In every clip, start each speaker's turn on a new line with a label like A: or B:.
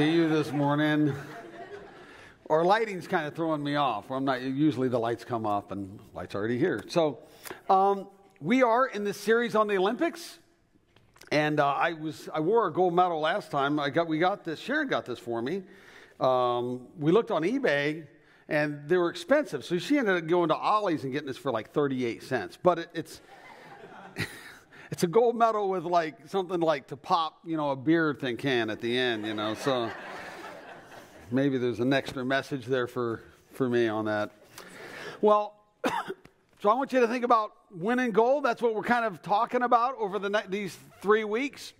A: See you this morning. Our lighting's kind of throwing me off. I'm not usually the lights come up and lights already here. So um, we are in this series on the Olympics, and uh, I was I wore a gold medal last time. I got we got this. Sharon got this for me. Um, we looked on eBay and they were expensive, so she ended up going to Ollie's and getting this for like 38 cents. But it, it's it's a gold medal with like something like to pop, you know, a beer thing can at the end, you know. So maybe there's an extra message there for for me on that. Well, so I want you to think about winning gold. That's what we're kind of talking about over the ne- these three weeks.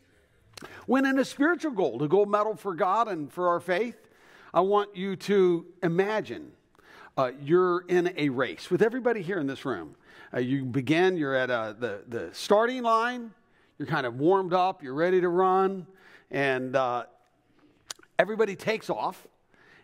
A: Winning a spiritual gold, a gold medal for God and for our faith. I want you to imagine uh, you're in a race with everybody here in this room. Uh, you begin, you're at uh, the, the starting line, you're kind of warmed up, you're ready to run, and uh, everybody takes off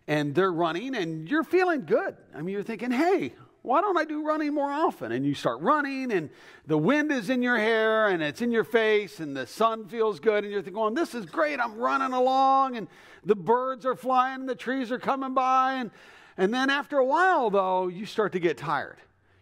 A: and they're running, and you're feeling good. I mean, you're thinking, hey, why don't I do running more often? And you start running, and the wind is in your hair, and it's in your face, and the sun feels good, and you're well, this is great. I'm running along, and the birds are flying, and the trees are coming by. And, and then after a while, though, you start to get tired.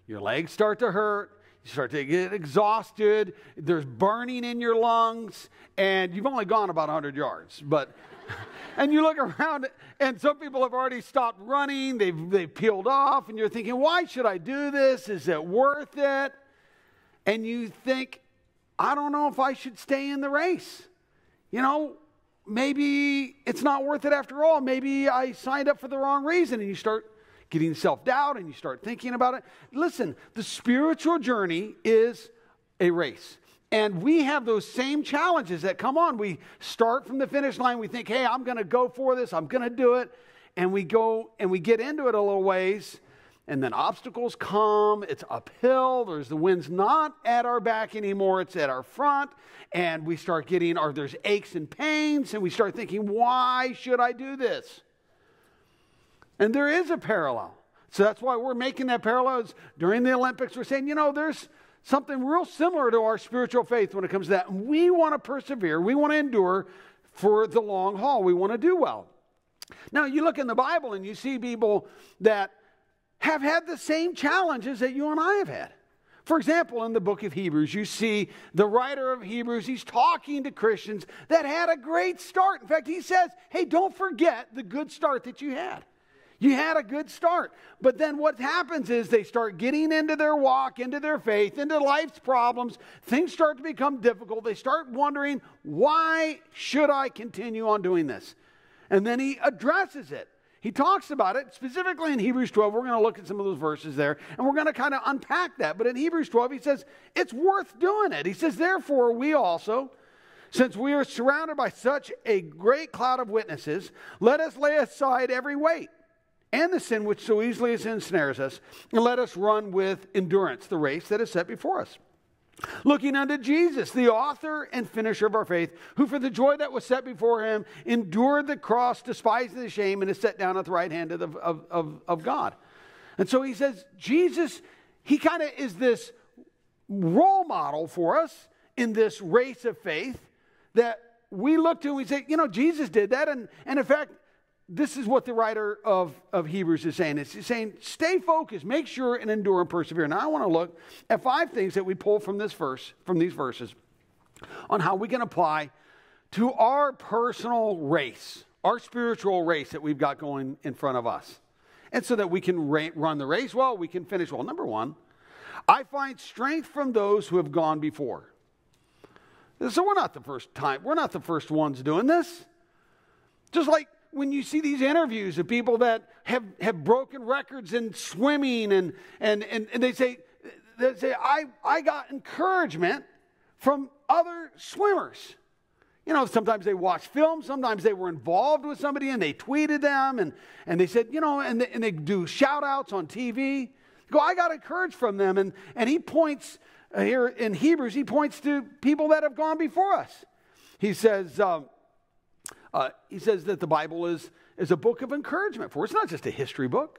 A: Your legs start to hurt. You start to get exhausted. There's burning in your lungs, and you've only gone about 100 yards. But, and you look around, and some people have already stopped running. They've, they've peeled off, and you're thinking, why should I do this? Is it worth it? And you think, I don't know if I should stay in the race. You know, maybe it's not worth it after all. Maybe I signed up for the wrong reason. And you start getting self doubt and you start thinking about it. Listen, the spiritual journey is a race. And we have those same challenges that come on. We start from the finish line. We think, hey, I'm going to go for this. I'm going to do it. And we go and we get into it a little ways. And then obstacles come. It's uphill. There's the wind's not at our back anymore. It's at our front. And we start getting, or there's aches and pains. And we start thinking, why should I do this? And there is a parallel. So that's why we're making that parallel. During the Olympics, we're saying, you know, there's something real similar to our spiritual faith when it comes to that. we want to persevere, we want to endure for the long haul, we want to do well. Now, you look in the Bible and you see people that have had the same challenges that you and I have had. For example, in the book of Hebrews, you see the writer of Hebrews, he's talking to Christians that had a great start. In fact, he says, hey, don't forget the good start that you had. You had a good start. But then what happens is they start getting into their walk, into their faith, into life's problems. Things start to become difficult. They start wondering, why should I continue on doing this? And then he addresses it. He talks about it specifically in Hebrews 12. We're going to look at some of those verses there and we're going to kind of unpack that. But in Hebrews 12, he says, it's worth doing it. He says, therefore, we also, since we are surrounded by such a great cloud of witnesses, let us lay aside every weight and the sin which so easily ensnares us, and let us run with endurance the race that is set before us. Looking unto Jesus, the author and finisher of our faith, who for the joy that was set before him endured the cross, despising the shame, and is set down at the right hand of, the, of, of, of God. And so he says, Jesus, he kind of is this role model for us in this race of faith that we look to and we say, you know, Jesus did that. And, and in fact, this is what the writer of, of Hebrews is saying. It's saying, stay focused, make sure and endure and persevere. Now I want to look at five things that we pull from this verse, from these verses, on how we can apply to our personal race, our spiritual race that we've got going in front of us. And so that we can ra- run the race well, we can finish well. Number one, I find strength from those who have gone before. So we're not the first time, we're not the first ones doing this. Just like when you see these interviews of people that have, have broken records in swimming and, and, and, and they say, they say I, I got encouragement from other swimmers. You know, sometimes they watch films, sometimes they were involved with somebody and they tweeted them and, and they said, you know, and they, and they do shout outs on TV. Go, I got encouraged from them. And, and he points uh, here in Hebrews, he points to people that have gone before us. He says, um, uh, he says that the Bible is, is a book of encouragement for. It's not just a history book.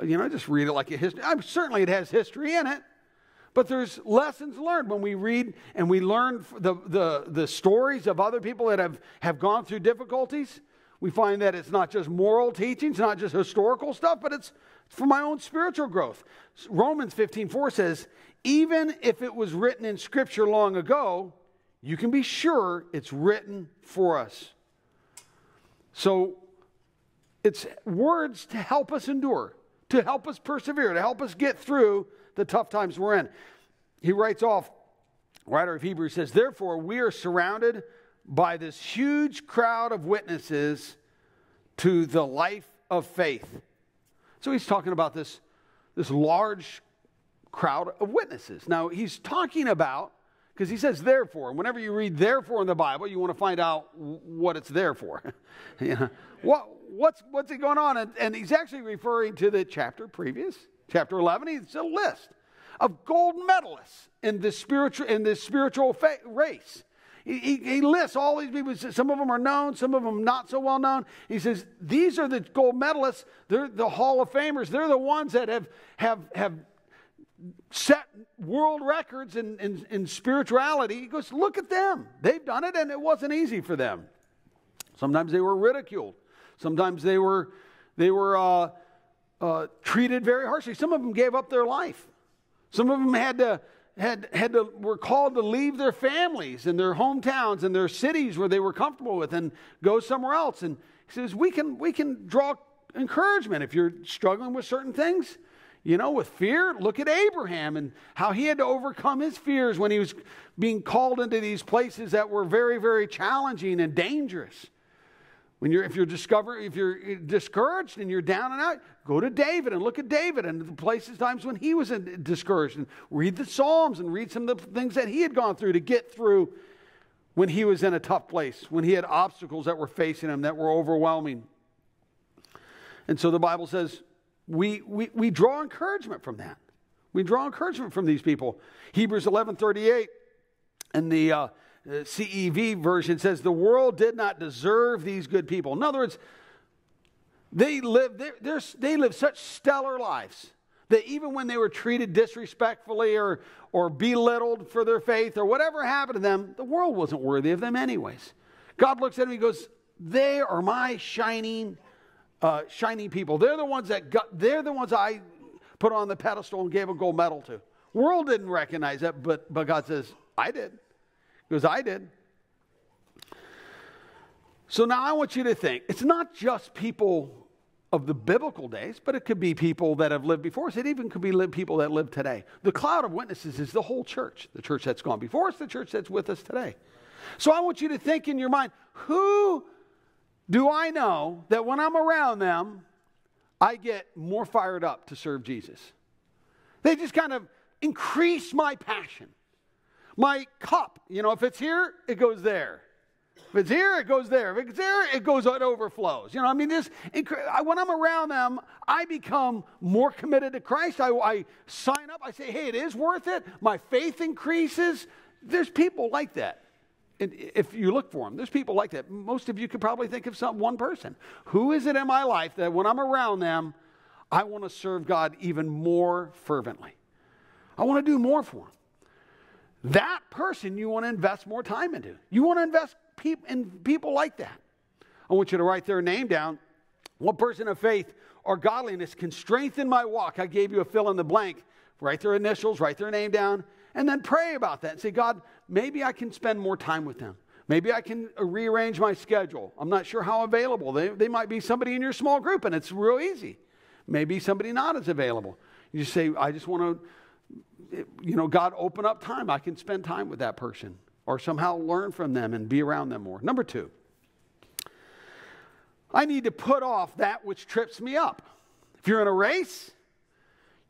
A: Uh, you know, just read it like a history. I mean, certainly it has history in it, but there's lessons learned when we read and we learn the, the, the stories of other people that have, have gone through difficulties. we find that it's not just moral teachings, not just historical stuff, but it's for my own spiritual growth. Romans 15 4 says, even if it was written in Scripture long ago, you can be sure it's written for us. So it's words to help us endure, to help us persevere, to help us get through the tough times we're in. He writes off, writer of Hebrews says, Therefore, we are surrounded by this huge crowd of witnesses to the life of faith. So he's talking about this, this large crowd of witnesses. Now, he's talking about, because he says therefore, and whenever you read therefore in the Bible, you want to find out what it's there for. what, what's, what's it going on? And, and he's actually referring to the chapter previous, chapter 11. It's a list of gold medalists in this spiritual, in this spiritual fa- race. He, he, he, lists all these people. Some of them are known, some of them not so well known. He says, These are the gold medalists. They're the Hall of Famers. They're the ones that have, have, have set world records in, in, in spirituality. He goes, Look at them. They've done it, and it wasn't easy for them. Sometimes they were ridiculed, sometimes they were, they were uh, uh, treated very harshly. Some of them gave up their life. Some of them had to, had, had to, were called to leave their families and their hometowns and their cities where they were comfortable with and go somewhere else. And he says, we can, we can draw encouragement if you're struggling with certain things. You know, with fear, look at Abraham and how he had to overcome his fears when he was being called into these places that were very, very challenging and dangerous. When you're, if you're discover, if you're discouraged and you're down and out, go to David and look at David and the places, times when he was discouraged, and read the Psalms and read some of the things that he had gone through to get through when he was in a tough place, when he had obstacles that were facing him that were overwhelming. And so the Bible says we, we, we draw encouragement from that. We draw encouragement from these people. Hebrews 11 38 and the uh, CEV version says, The world did not deserve these good people. In other words, they live, they're, they're, they live such stellar lives that even when they were treated disrespectfully or, or belittled for their faith or whatever happened to them, the world wasn't worthy of them, anyways. God looks at them and he goes, They are my shining, uh, shining people. They're the ones that got, they're the ones I put on the pedestal and gave a gold medal to. World didn't recognize that, but, but God says, I did. Because I did. So now I want you to think it's not just people of the biblical days, but it could be people that have lived before us. It even could be people that live today. The cloud of witnesses is the whole church the church that's gone before us, the church that's with us today. So I want you to think in your mind who do I know that when I'm around them, I get more fired up to serve Jesus? They just kind of increase my passion. My cup, you know, if it's here, it goes there. If it's here, it goes there. If it's there, it goes, it overflows. You know, I mean, this, when I'm around them, I become more committed to Christ. I, I sign up. I say, hey, it is worth it. My faith increases. There's people like that. And if you look for them, there's people like that. Most of you could probably think of some one person. Who is it in my life that when I'm around them, I want to serve God even more fervently? I want to do more for them. That person you want to invest more time into. You want to invest in people like that. I want you to write their name down. What person of faith or godliness can strengthen my walk? I gave you a fill in the blank. Write their initials, write their name down, and then pray about that and say, God, maybe I can spend more time with them. Maybe I can rearrange my schedule. I'm not sure how available. They, they might be somebody in your small group, and it's real easy. Maybe somebody not as available. You say, I just want to you know, God, open up time. I can spend time with that person or somehow learn from them and be around them more. Number two, I need to put off that which trips me up. If you're in a race,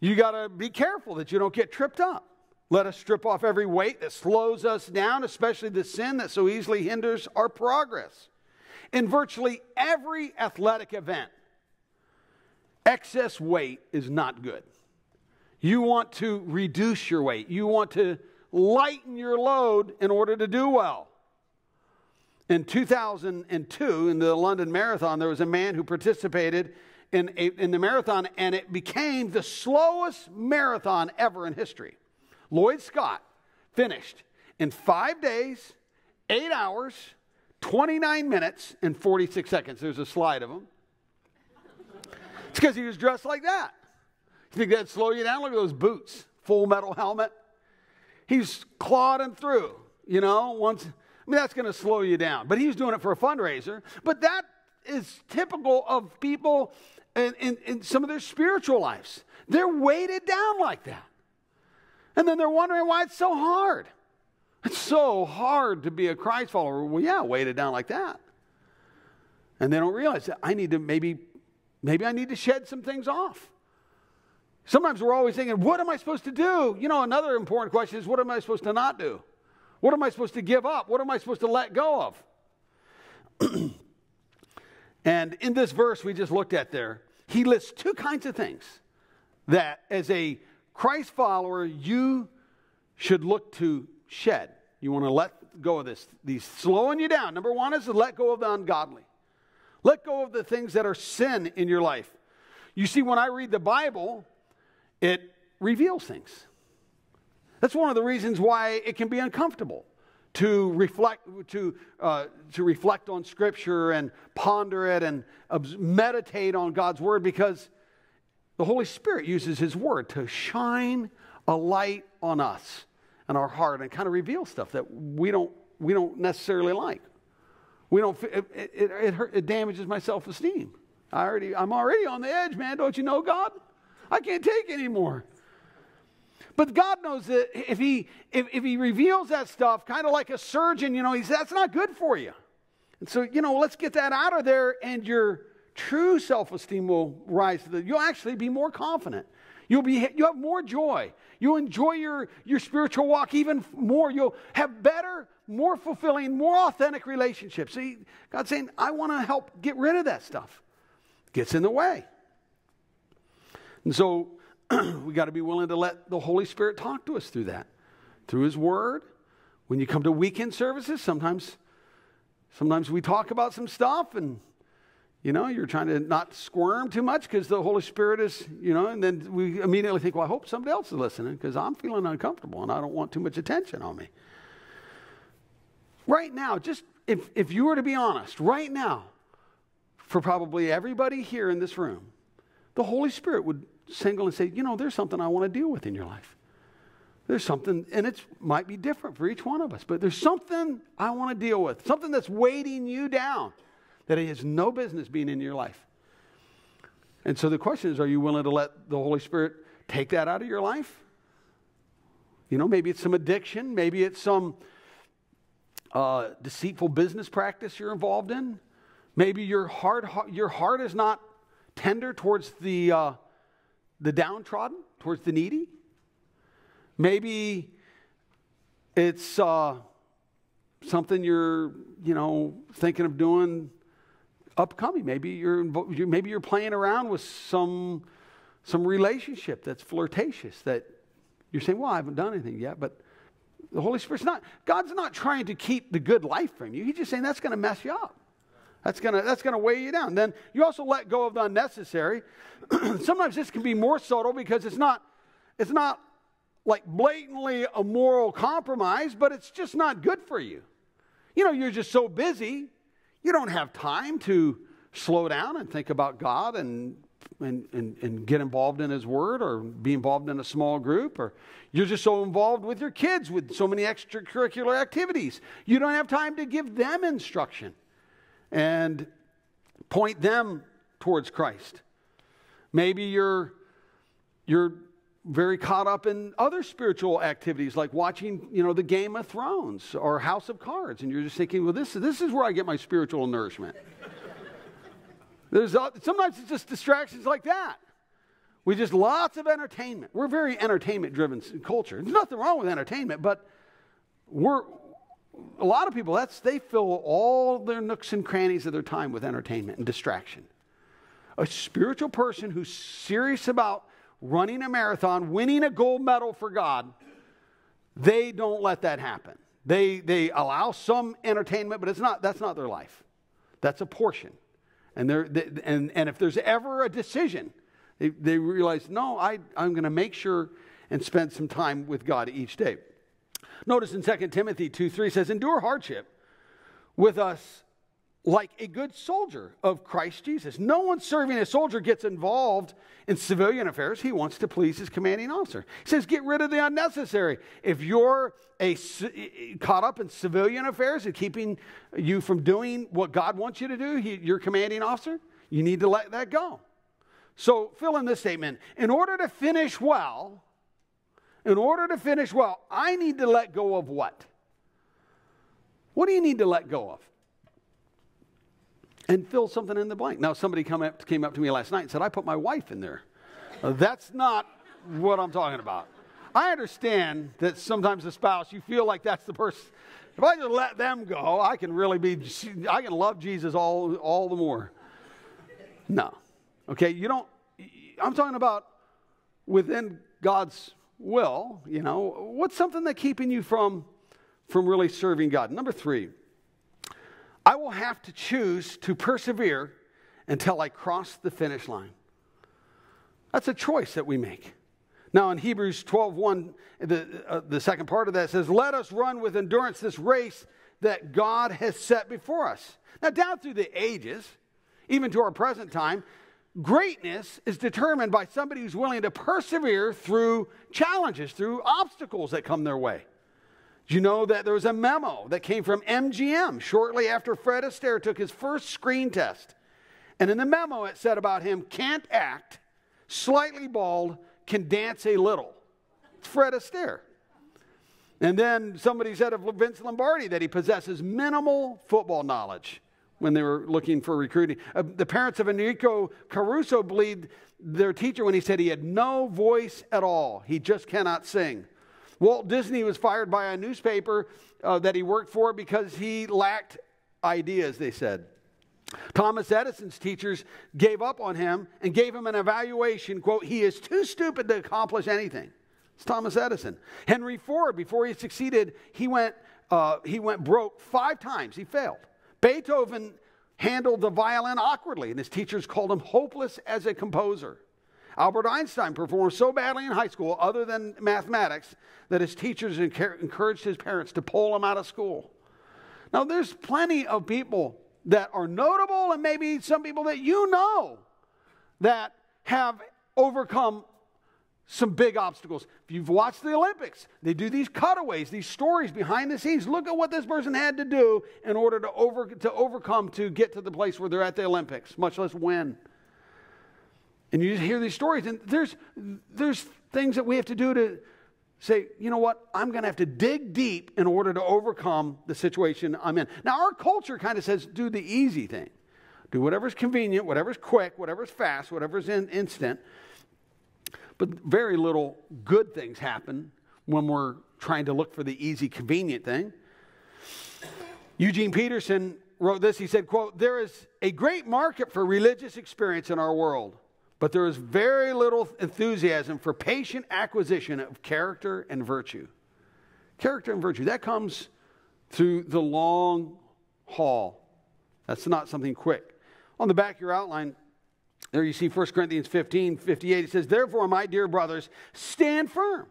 A: you got to be careful that you don't get tripped up. Let us strip off every weight that slows us down, especially the sin that so easily hinders our progress. In virtually every athletic event, excess weight is not good. You want to reduce your weight. You want to lighten your load in order to do well. In 2002, in the London Marathon, there was a man who participated in, a, in the marathon, and it became the slowest marathon ever in history. Lloyd Scott finished in five days, eight hours, 29 minutes and 46 seconds. There's a slide of him. It's because he was dressed like that. You think that'd slow you down? Look at those boots, full metal helmet. He's clawing through, you know, once. I mean, that's going to slow you down. But he was doing it for a fundraiser. But that is typical of people in, in, in some of their spiritual lives. They're weighted down like that. And then they're wondering why it's so hard. It's so hard to be a Christ follower. Well, yeah, weighted down like that. And they don't realize that I need to maybe, maybe I need to shed some things off. Sometimes we're always thinking, what am I supposed to do? You know, another important question is, what am I supposed to not do? What am I supposed to give up? What am I supposed to let go of? and in this verse we just looked at there, he lists two kinds of things that as a Christ follower you should look to shed. You want to let go of this, these slowing you down. Number one is to let go of the ungodly. Let go of the things that are sin in your life. You see, when I read the Bible, it reveals things. That's one of the reasons why it can be uncomfortable to reflect, to, uh, to reflect on Scripture and ponder it and meditate on God's Word because the Holy Spirit uses His Word to shine a light on us and our heart and kind of reveal stuff that we don't, we don't necessarily like. We don't, it, it, it, hurt, it damages my self esteem. I already, I'm already on the edge, man. Don't you know, God? I can't take anymore. But God knows that if he, if, if he reveals that stuff, kind of like a surgeon, you know, he says, that's not good for you. And so, you know, let's get that out of there, and your true self esteem will rise to the, you'll actually be more confident. You'll, be, you'll have more joy. You'll enjoy your, your spiritual walk even more. You'll have better, more fulfilling, more authentic relationships. See, God's saying, I want to help get rid of that stuff. Gets in the way. And so we got to be willing to let the Holy Spirit talk to us through that, through His Word. When you come to weekend services, sometimes, sometimes we talk about some stuff and you know, you're trying to not squirm too much because the Holy Spirit is, you know, and then we immediately think, well, I hope somebody else is listening because I'm feeling uncomfortable and I don't want too much attention on me. Right now, just if, if you were to be honest, right now, for probably everybody here in this room, the Holy Spirit would single and say, you know, there's something I want to deal with in your life. There's something, and it might be different for each one of us, but there's something I want to deal with, something that's weighting you down that it has no business being in your life. And so the question is are you willing to let the Holy Spirit take that out of your life? You know, maybe it's some addiction, maybe it's some uh, deceitful business practice you're involved in. Maybe your heart, your heart is not tender towards the, uh, the downtrodden, towards the needy. Maybe it's uh, something you're, you know, thinking of doing upcoming. Maybe you're, maybe you're playing around with some, some relationship that's flirtatious that you're saying, well, I haven't done anything yet, but the Holy Spirit's not, God's not trying to keep the good life from you. He's just saying that's going to mess you up. That's gonna that's gonna weigh you down. Then you also let go of the unnecessary. Sometimes this can be more subtle because it's not it's not like blatantly a moral compromise, but it's just not good for you. You know, you're just so busy, you don't have time to slow down and think about God and and, and, and get involved in His Word or be involved in a small group, or you're just so involved with your kids with so many extracurricular activities. You don't have time to give them instruction and point them towards Christ. Maybe you're, you're very caught up in other spiritual activities like watching, you know, the Game of Thrones or House of Cards, and you're just thinking, well, this, this is where I get my spiritual nourishment. There's, sometimes it's just distractions like that. We just lots of entertainment. We're very entertainment driven culture. There's nothing wrong with entertainment, but we're, a lot of people, that's, they fill all their nooks and crannies of their time with entertainment and distraction. A spiritual person who's serious about running a marathon, winning a gold medal for God, they don't let that happen. They, they allow some entertainment, but it's not, that's not their life. That's a portion. And, they're and, and if there's ever a decision, they, they realize, no, I, I'm going to make sure and spend some time with God each day. Notice in 2 Timothy 2 3 says, Endure hardship with us like a good soldier of Christ Jesus. No one serving a soldier gets involved in civilian affairs. He wants to please his commanding officer. He says, get rid of the unnecessary. If you're a, caught up in civilian affairs and keeping you from doing what God wants you to do, he, your commanding officer, you need to let that go. So fill in this statement. In order to finish well, in order to finish well, I need to let go of what? What do you need to let go of? And fill something in the blank. Now, somebody come up, came up to me last night and said, I put my wife in there. Uh, that's not what I'm talking about. I understand that sometimes the spouse, you feel like that's the person. If I just let them go, I can really be, I can love Jesus all, all the more. No. Okay, you don't, I'm talking about within God's will, you know, what's something that keeping you from, from really serving God? Number three, I will have to choose to persevere until I cross the finish line. That's a choice that we make. Now, in Hebrews 12 1, the, uh, the second part of that says, Let us run with endurance this race that God has set before us. Now, down through the ages, even to our present time, greatness is determined by somebody who's willing to persevere through challenges, through obstacles that come their way. You know that there was a memo that came from MGM shortly after Fred Astaire took his first screen test? And in the memo, it said about him can't act, slightly bald, can dance a little. It's Fred Astaire. And then somebody said of Vince Lombardi that he possesses minimal football knowledge when they were looking for recruiting. Uh, the parents of Enrico Caruso believed their teacher when he said he had no voice at all. He just cannot sing. Walt Disney was fired by a newspaper uh, that he worked for because he lacked ideas, they said. Thomas Edison's teachers gave up on him and gave him an evaluation quote, he is too stupid to accomplish anything. It's Thomas Edison. Henry Ford, before he succeeded, he went, uh, he went broke five times. He failed. Beethoven handled the violin awkwardly, and his teachers called him hopeless as a composer. Albert Einstein performed so badly in high school, other than mathematics, that his teachers encouraged his parents to pull him out of school. Now, there's plenty of people that are notable, and maybe some people that you know that have overcome some big obstacles. If you've watched the Olympics, they do these cutaways, these stories behind the scenes. Look at what this person had to do in order to, over, to overcome to get to the place where they're at the Olympics, much less win. And you just hear these stories, and there's, there's things that we have to do to say, you know what, I'm going to have to dig deep in order to overcome the situation I'm in. Now, our culture kind of says, do the easy thing. Do whatever's convenient, whatever's quick, whatever's fast, whatever's in, instant. But very little good things happen when we're trying to look for the easy, convenient thing. Eugene Peterson wrote this. He said, quote, there is a great market for religious experience in our world. But there is very little enthusiasm for patient acquisition of character and virtue. Character and virtue, that comes through the long haul. That's not something quick. On the back of your outline, there you see 1 Corinthians 15 58. It says, Therefore, my dear brothers, stand firm.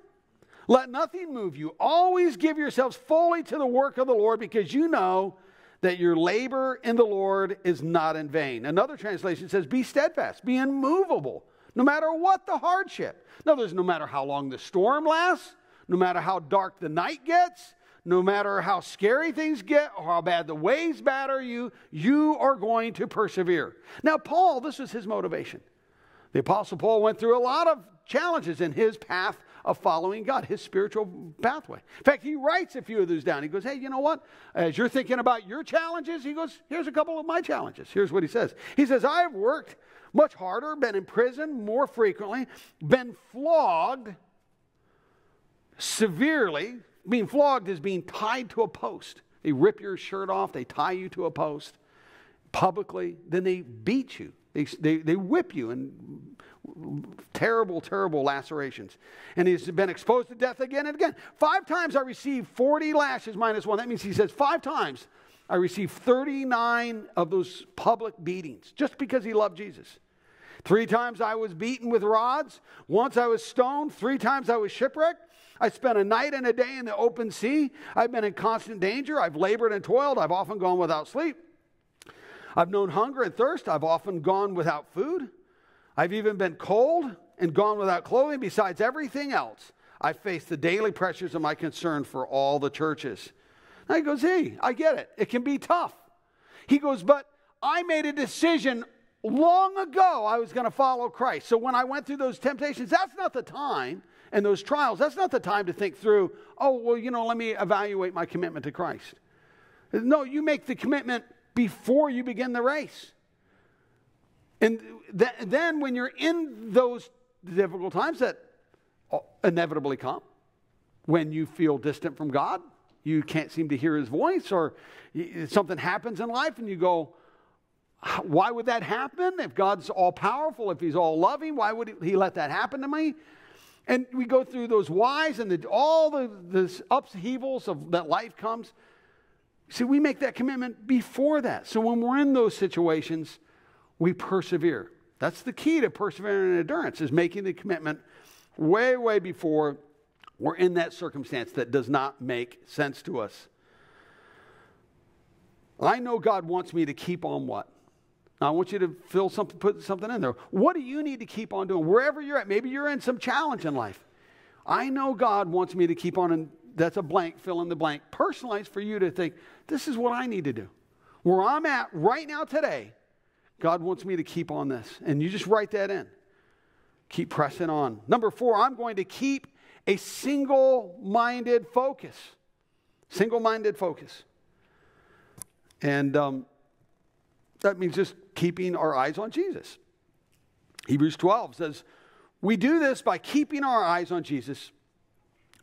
A: Let nothing move you. Always give yourselves fully to the work of the Lord because you know that your labor in the Lord is not in vain. Another translation says, Be steadfast, be immovable, no matter what the hardship. In other words, no matter how long the storm lasts, no matter how dark the night gets, no matter how scary things get or how bad the waves batter you, you are going to persevere. Now, Paul, this was his motivation. The Apostle Paul went through a lot of challenges in his path of following God, his spiritual pathway. In fact, he writes a few of those down. He goes, Hey, you know what? As you're thinking about your challenges, he goes, Here's a couple of my challenges. Here's what he says He says, I have worked much harder, been in prison more frequently, been flogged severely. Being flogged is being tied to a post. They rip your shirt off, they tie you to a post publicly, then they beat you. They, they, they whip you and terrible, terrible lacerations. And he's been exposed to death again and again. Five times I received 40 lashes minus one. That means he says five times I received 39 of those public beatings just because he loved Jesus. Three times I was beaten with rods. Once I was stoned. Three times I was shipwrecked. I spent a night and a day in the open sea. I've been in constant danger. I've labored and toiled. I've often gone without sleep. I've known hunger and thirst. I've often gone without food. I've even been cold and gone without clothing. Besides everything else, I face the daily pressures of my concern for all the churches. And he goes, Hey, I get it. It can be tough. He goes, But I made a decision long ago I was going to follow Christ. So when I went through those temptations, that's not the time, and those trials, that's not the time to think through, oh, well, you know, let me evaluate my commitment to Christ. No, you make the commitment before you begin the race. And th- then when you're in those difficult times that uh, inevitably come, when you feel distant from God, you can't seem to hear his voice, or something happens in life and you go, why would that happen? If God's all powerful, if He's all loving, why would He let that happen to me? And we go through those whys and the, all the, the upheavals of that life comes. See, we make that commitment before that. So when we're in those situations, we persevere. That's the key to persevering and endurance is making the commitment way, way before we're in that circumstance that does not make sense to us. I know God wants me to keep on what? I want you to fill something, put something in there. What do you need to keep on doing? Wherever you're at, maybe you're in some challenge in life. I know God wants me to keep on, and that's a blank, fill in the blank. Personalize for you to think, this is what I need to do. Where I'm at right now today, God wants me to keep on this. And you just write that in. Keep pressing on. Number four, I'm going to keep a single minded focus. Single minded focus. And um, that means just keeping our eyes on Jesus. Hebrews 12 says, We do this by keeping our eyes on Jesus,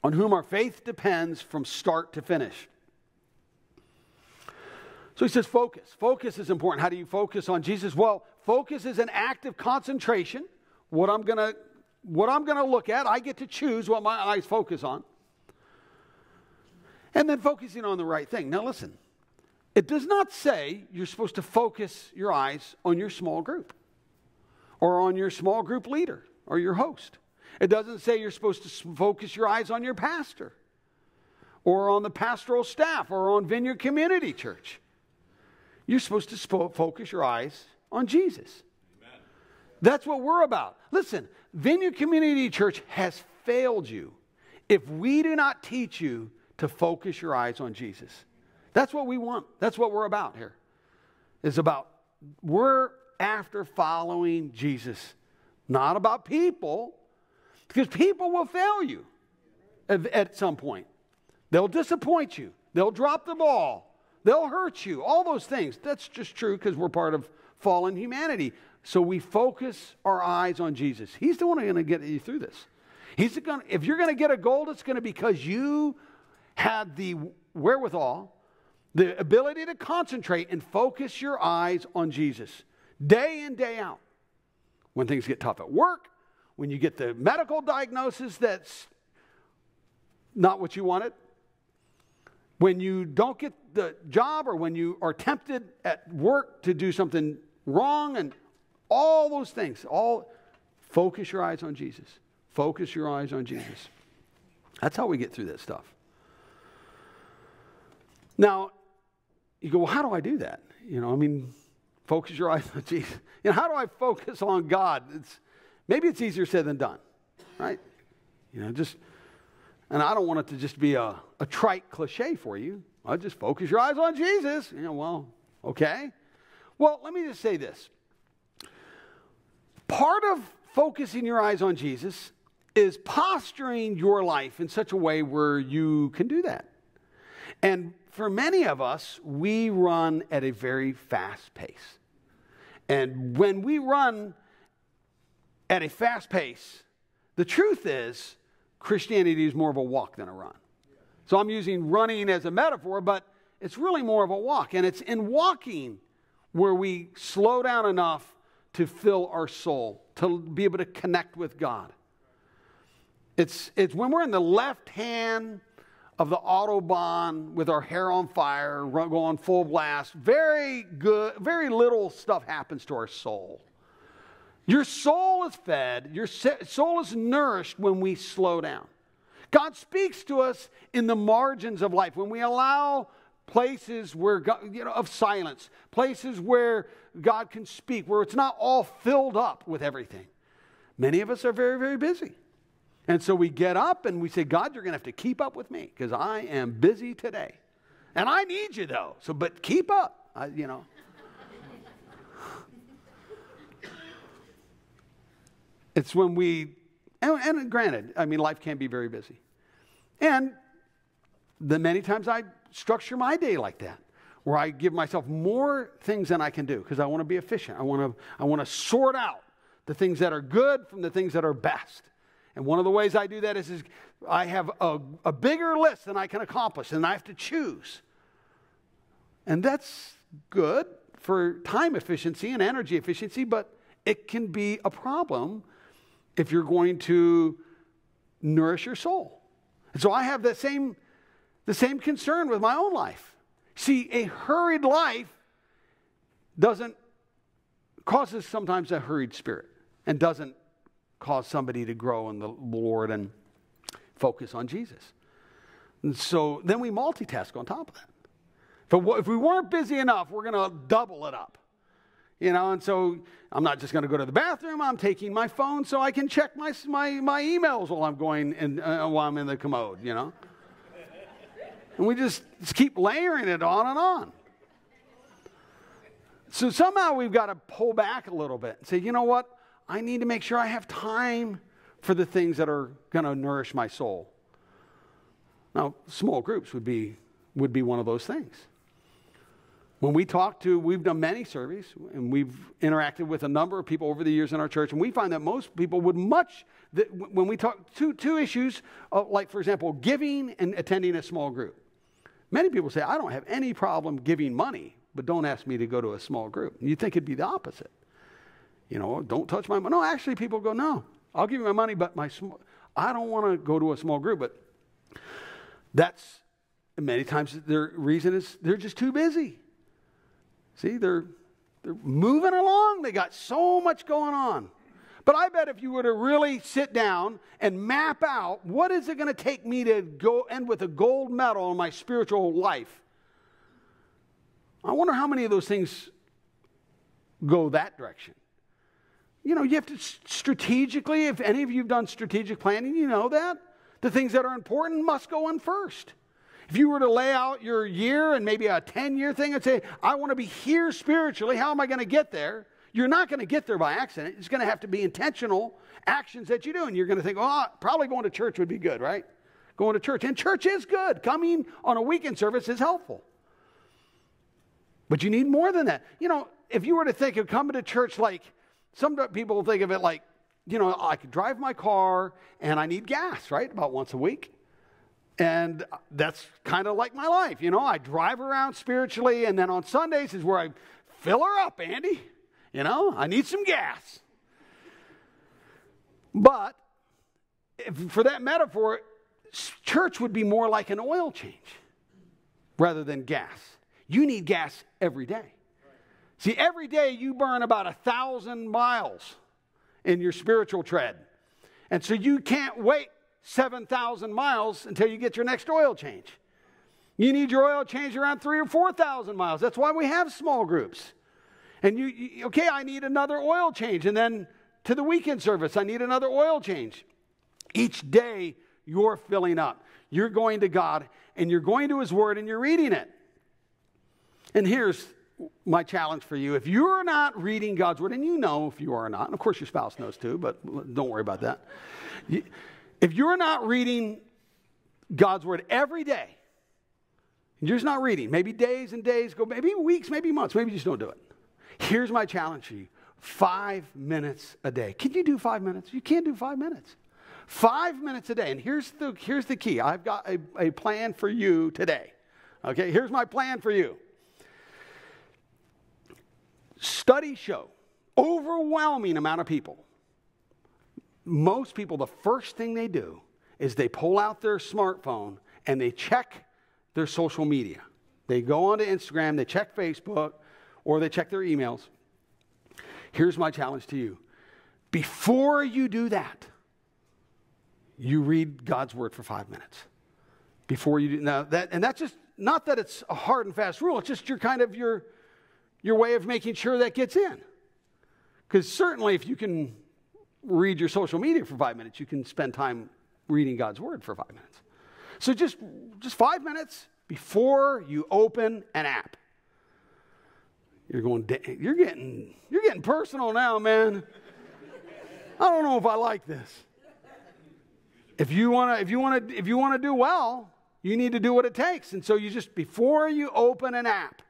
A: on whom our faith depends from start to finish. So he says, focus. Focus is important. How do you focus on Jesus? Well, focus is an act of concentration. What I'm going to what I'm going to look at, I get to choose what my eyes focus on. And then focusing on the right thing. Now listen. It does not say you're supposed to focus your eyes on your small group or on your small group leader or your host. It doesn't say you're supposed to focus your eyes on your pastor or on the pastoral staff or on Vineyard Community Church. You're supposed to focus your eyes on Jesus. Amen. That's what we're about. Listen, Vineyard Community Church has failed you if we do not teach you to focus your eyes on Jesus. That's what we want. That's what we're about here. It's about, we're after following Jesus, not about people, because people will fail you at, at some point. They'll disappoint you, they'll drop the ball, they'll hurt you, all those things. That's just true because we're part of fallen humanity. So we focus our eyes on Jesus. He's the one who's going to get you through this. He's going if you're going to get a gold, it's going to be because you had the wherewithal the ability to concentrate and focus your eyes on Jesus day in, day out. When things get tough at work, when you get the medical diagnosis that's not what you wanted, when you don't get the job or when you are tempted at work to do something wrong and all those things, all focus your eyes on Jesus. Focus your eyes on Jesus. That's how we get through that stuff. Now, you go, well, how do I do that? You know, I mean, focus your eyes on Jesus. You know, how do I focus on God? It's, maybe it's easier said than done, right? You know, just, and I don't want it to just be a, a trite cliche for you. Just focus your eyes on Jesus. You know, well, okay. Well, let me just say this. Part of focusing your eyes on Jesus is posturing your life in such a way where you can do that. And for many of us, we run at a very fast pace. And when we run at a fast pace, the truth is Christianity is more of a walk than a run. So I'm using running as a metaphor, but it's really more of a walk. And it's in walking where we slow down enough to fill our soul, to be able to connect with God. It's, it's when we're in the left hand of the Autobahn with our hair on fire, going full blast. Very good, very little stuff happens to our soul. Your soul is fed, your soul is nourished when we slow down. God speaks to us in the margins of life when we allow places where God, you know, of silence, places where God can speak, where it's not all filled up with everything. Many of us are very, very busy. And so we get up and we say, God, you're going to have to keep up with me because I am busy today. And I need you though. So, but keep up, I, you know. it's when we, and, and granted, I mean, life can be very busy. And the many times I structure my day like that, where I give myself more things than I can do because I want to be efficient. I want to, I want to sort out the things that are good from the things that are best. And one of the ways I do that is, is I have a, a bigger list than I can accomplish, and I have to choose. And that's good for time efficiency and energy efficiency, but it can be a problem if you're going to nourish your soul. And so I have the same, the same concern with my own life. See, a hurried life doesn't causes sometimes a hurried spirit and doesn't cause somebody to grow in the Lord and focus on Jesus. And so then we multitask on top of that. If, if we weren't busy enough, we're going to double it up. You know, and so I'm not just going to go to the bathroom. I'm taking my phone so I can check my, my, my emails while I'm going in, uh, while I'm in the commode, you know. And we just, just keep layering it on and on. So somehow we've got to pull back a little bit and say, you know what? I need to make sure I have time for the things that are going to nourish my soul. Now, small groups would be, would be one of those things. When we talk to, we've done many surveys and we've interacted with a number of people over the years in our church, and we find that most people would much, that when we talk two, two issues, uh, like for example, giving and attending a small group. Many people say, I don't have any problem giving money, but don't ask me to go to a small group. You'd think it'd be the opposite. You know, don't touch my money. No, actually, people go, no, I'll give you my money, but my sm- I don't want to go to a small group. But that's many times their reason is they're just too busy. See, they're, they're moving along. They got so much going on. But I bet if you were to really sit down and map out what is it going to take me to go end with a gold medal in my spiritual life, I wonder how many of those things go that direction. You know, you have to strategically, if any of you have done strategic planning, you know that. The things that are important must go in first. If you were to lay out your year and maybe a 10 year thing and say, I want to be here spiritually, how am I going to get there? You're not going to get there by accident. It's going to have to be intentional actions that you do. And you're going to think, oh, probably going to church would be good, right? Going to church. And church is good. Coming on a weekend service is helpful. But you need more than that. You know, if you were to think of coming to church like, some people think of it like, you know, I could drive my car and I need gas, right? About once a week. And that's kind of like my life. You know, I drive around spiritually, and then on Sundays is where I fill her up, Andy. You know, I need some gas. But if, for that metaphor, church would be more like an oil change rather than gas. You need gas every day. See, every day you burn about a thousand miles in your spiritual tread. And so you can't wait 7,000 miles until you get your next oil change. You need your oil change around three or 4,000 miles. That's why we have small groups. And you, you, okay, I need another oil change. And then to the weekend service, I need another oil change. Each day, you're filling up. You're going to God and you're going to His Word and you're reading it. And here's my challenge for you. If you're not reading God's Word, and you know if you are not, and of course your spouse knows too, but don't worry about that. If you're not reading God's word every day, you're just not reading, maybe days and days go, maybe weeks, maybe months, maybe you just don't do it. Here's my challenge for you five minutes a day. Can you do five minutes? You can't do five minutes. Five minutes a day. And here's the, here's the key I've got a, a plan for you today. Okay, here's my plan for you. Studies show overwhelming amount of people most people, the first thing they do is they pull out their smartphone and they check their social media. They go onto Instagram, they check Facebook, or they check their emails. Here's my challenge to you Before you do that, you read God's word for five minutes. Before you do now that, and that's just not that it's a hard and fast rule. It's just your kind of your your way of making sure that gets in. Because certainly, if you can read your social media for five minutes, you can spend time reading God's word for five minutes. So just just five minutes before you open an app. You're going. You're getting. You're getting personal now, man. I don't know if I like this. If you want to, if you want to, if you want to do well, you need to do what it takes. And so you just before you open an app,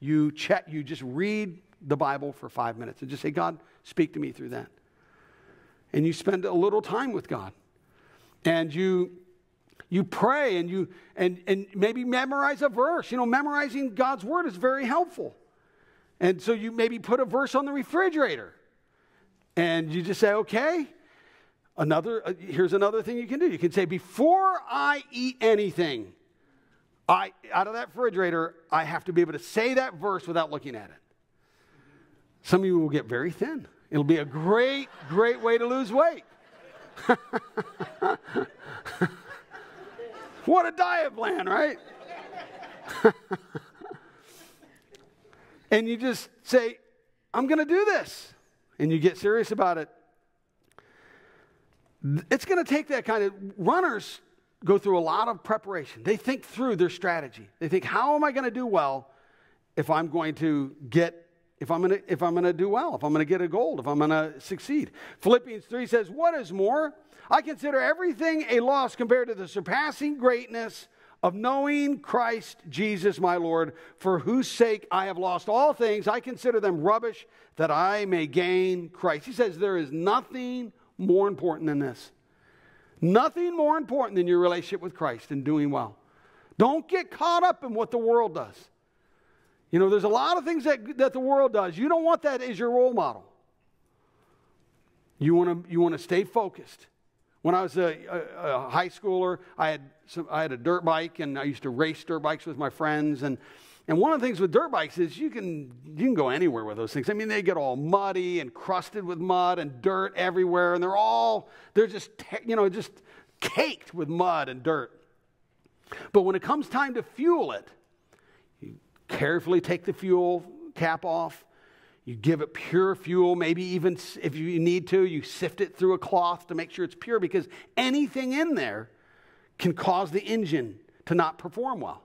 A: you check. You just read the Bible for five minutes and just say, God, speak to me through that. And you spend a little time with God, and you you pray and you and and maybe memorize a verse. You know, memorizing God's word is very helpful. And so you maybe put a verse on the refrigerator and you just say, okay, another, uh, here's another thing you can do. You can say, before I eat anything, I, out of that refrigerator, I have to be able to say that verse without looking at it. Some of you will get very thin. It'll be a great, great way to lose weight. what a diet plan, right? and you just say, I'm going to do this, and you get serious about it, it's going to take that kind of runners go through a lot of preparation. They think through their strategy. They think, how am I going to do well if I'm going to get if I'm to if I'm to do well, if I'm to get a gold, if I'm to succeed. Philippians 3 says, "What is more, I consider everything a loss compared to the surpassing greatness of knowing Christ Jesus my Lord, for whose sake I have lost all things. I consider them rubbish that I may gain Christ. He says there is nothing more important than this. Nothing more important than your relationship with Christ and doing well. Don't get caught up in what the world does. You know, there's a lot of things that, that the world does. You don't want that as your role model. You want to you want to stay focused. When I was a, a, a high schooler, I had, some, I had a dirt bike and I used to race dirt bikes with my friends. And, and one of the things with dirt bikes is you can, you can go anywhere with those things. I mean, they get all muddy and crusted with mud and dirt everywhere. And they're all, they're just, you know, just caked with mud and dirt. But when it comes time to fuel it, carefully take the fuel cap off you give it pure fuel, maybe even if you need to, you sift it through a cloth to make sure it's pure because anything in there can cause the engine to not perform well.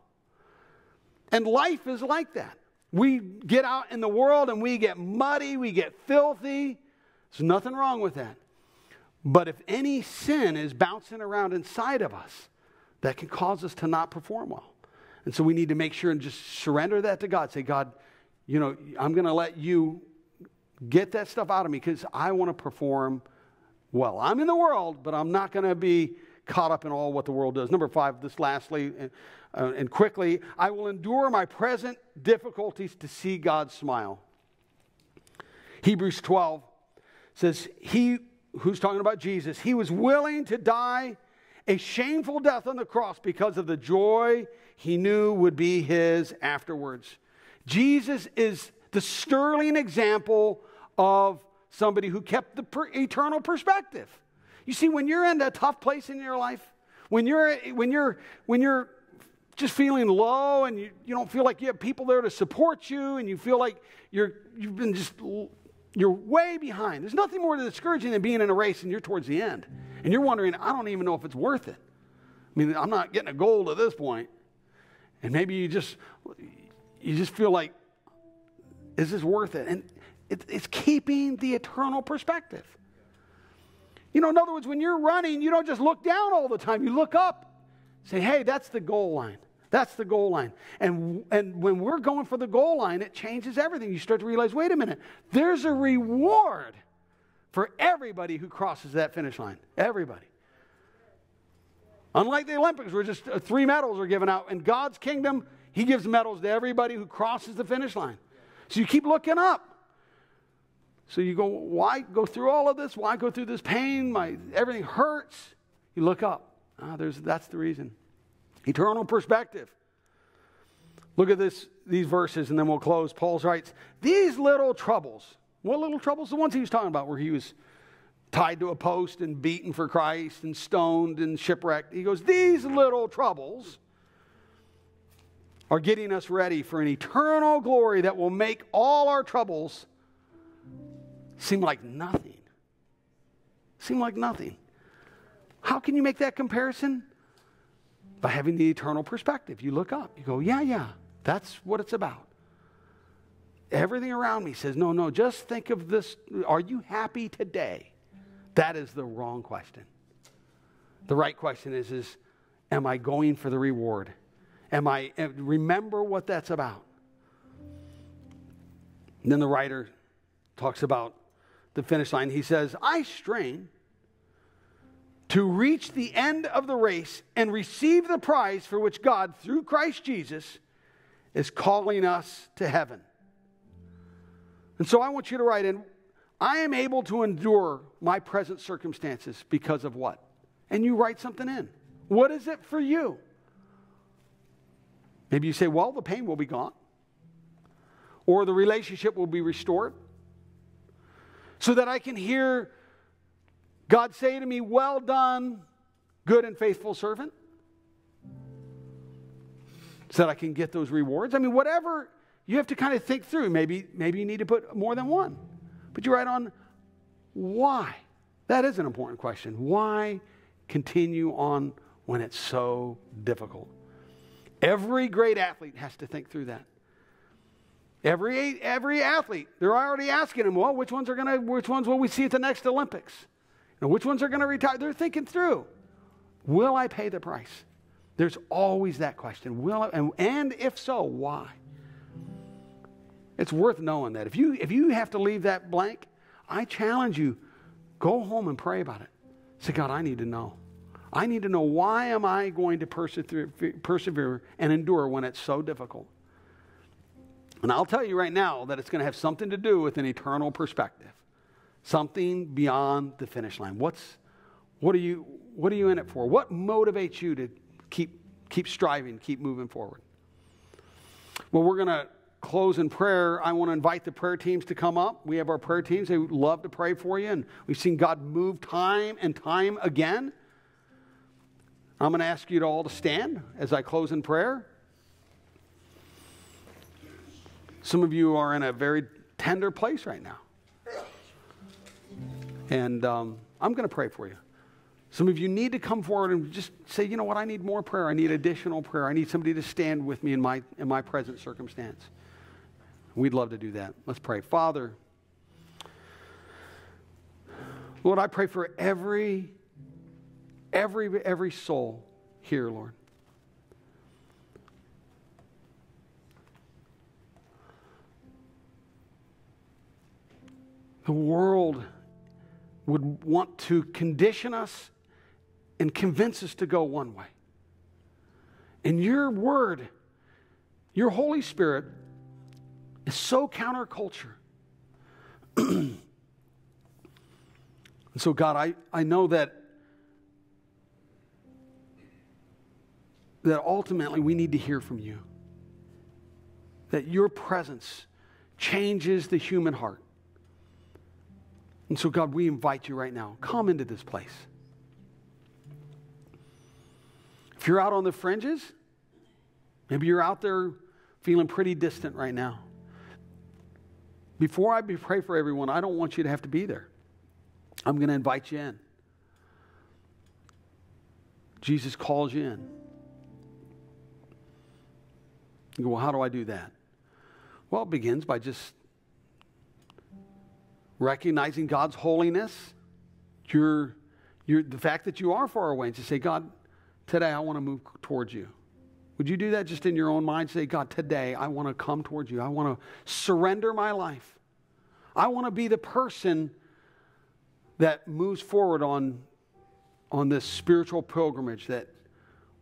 A: And life is like that. We get out in the world and we get muddy, we get filthy. There's nothing wrong with that. But if any sin is bouncing around inside of us, that can cause us to not perform well. And so we need to make sure and just surrender that to God. Say, God, you know, I'm going to let you get that stuff out of me because I want to perform well. I'm in the world, but I'm not going to be caught up in all what the world does. Number five, this lastly and, uh, and quickly, I will endure my present difficulties to see God smile. Hebrews 12 says, He who's talking about Jesus, he was willing to die a shameful death on the cross because of the joy he knew would be his afterwards. Jesus is the sterling example of somebody who kept the per- eternal perspective. You see, when you're in a tough place in your life, when you're, when you're, when you're just feeling low and you, you don't feel like you have people there to support you and you feel like you're, you've been just, you're way behind. There's nothing more discouraging than being in a race and you're towards the end. And you're wondering, I don't even know if it's worth it. I mean, I'm not getting a gold at this point. And maybe you just, you just feel like, is this worth it? And it, it's keeping the eternal perspective. You know, in other words, when you're running, you don't just look down all the time. You look up, say, hey, that's the goal line. That's the goal line. And, and when we're going for the goal line, it changes everything. You start to realize wait a minute, there's a reward for everybody who crosses that finish line. Everybody. Unlike the Olympics, where just uh, three medals are given out, in God's kingdom, he gives medals to everybody who crosses the finish line. So you keep looking up. So you go, why go through all of this? Why go through this pain? My everything hurts. You look up. Ah, there's, that's the reason. Eternal perspective. Look at this, these verses, and then we'll close. Paul writes, These little troubles. What little troubles? The ones he was talking about, where he was tied to a post and beaten for Christ and stoned and shipwrecked. He goes, These little troubles are getting us ready for an eternal glory that will make all our troubles seem like nothing. Seem like nothing. How can you make that comparison? By having the eternal perspective. You look up, you go, yeah, yeah, that's what it's about. Everything around me says, no, no, just think of this. Are you happy today? That is the wrong question. The right question is, is am I going for the reward? Am I eh, remember what that's about? And then the writer talks about the finish line. He says, I strain to reach the end of the race and receive the prize for which God, through Christ Jesus, is calling us to heaven. And so I want you to write in, I am able to endure my present circumstances because of what? And you write something in. What is it for you? Maybe you say, well, the pain will be gone, or the relationship will be restored, so that I can hear God say to me, Well done, good and faithful servant. So that I can get those rewards. I mean, whatever you have to kind of think through. Maybe, maybe you need to put more than one. But you write on why. That is an important question. Why continue on when it's so difficult? Every great athlete has to think through that. Every, every athlete, they're already asking them, well, which ones are going to, which ones will we see at the next Olympics? Which ones are going to retire? They're thinking through. Will I pay the price? There's always that question. Will I, and, and if so, why? It's worth knowing that. If you, if you have to leave that blank, I challenge you, go home and pray about it. Say, God, I need to know. I need to know why am I going to persevere, persevere and endure when it's so difficult? And I'll tell you right now that it's going to have something to do with an eternal perspective something beyond the finish line. What's, what, are you, what are you in it for? What motivates you to keep, keep striving, keep moving forward? Well, we're going to close in prayer. I want to invite the prayer teams to come up. We have our prayer teams. They would love to pray for you. And we've seen God move time and time again. I'm going to ask you to all to stand as I close in prayer. Some of you are in a very tender place right now. And um, I'm going to pray for you. Some of you need to come forward and just say, you know what, I need more prayer. I need additional prayer. I need somebody to stand with me in my, in my present circumstance. We'd love to do that. Let's pray. Father, Lord, I pray for every, every, every soul here, Lord. The world would want to condition us and convince us to go one way. And your word, your Holy Spirit, is so counterculture. and so, God, I, I know that, that ultimately we need to hear from you. That your presence changes the human heart. And so, God, we invite you right now come into this place. If you're out on the fringes, maybe you're out there feeling pretty distant right now. Before I pray for everyone, I don't want you to have to be there. I'm going to invite you in. Jesus calls you in. You go, well, how do I do that? Well, it begins by just recognizing God's holiness, your, your, the fact that you are far away, and to say, God, today I want to move towards you. Would you do that just in your own mind? Say, God, today I want to come towards you. I want to surrender my life. I want to be the person that moves forward on, on this spiritual pilgrimage that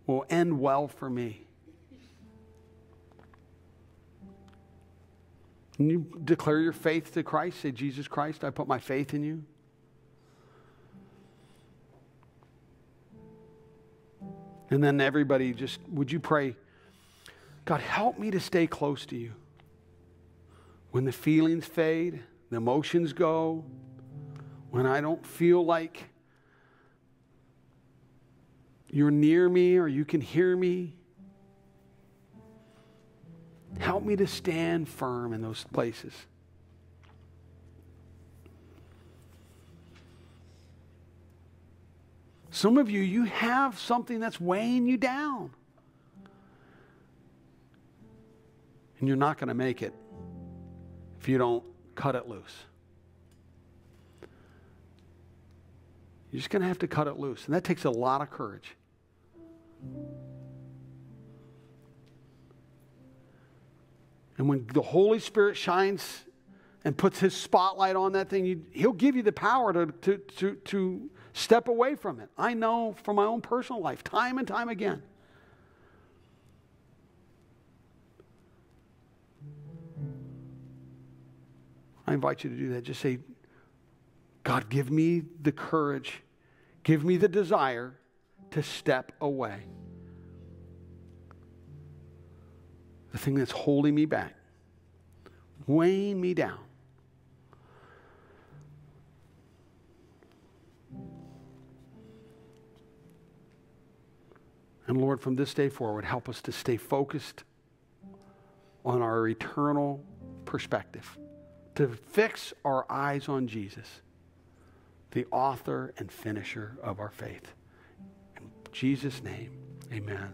A: will end well for me. Can you declare your faith to Christ? Say, Jesus Christ, I put my faith in you. And then everybody just, would you pray, God, help me to stay close to you. When the feelings fade, the emotions go, when I don't feel like you're near me or you can hear me. Help me to stand firm in those places. Some of you, you have something that's weighing you down. And you're not going to make it if you don't cut it loose. You're just going to have to cut it loose. And that takes a lot of courage. And when the Holy Spirit shines and puts his spotlight on that thing, you, he'll give you the power to, to, to, to step away from it. I know from my own personal life, time and time again. I invite you to do that. Just say, God, give me the courage, give me the desire to step away. The thing that's holding me back, weighing me down. And Lord, from this day forward, help us to stay focused on our eternal perspective, to fix our eyes on Jesus, the author and finisher of our faith. In Jesus' name, amen.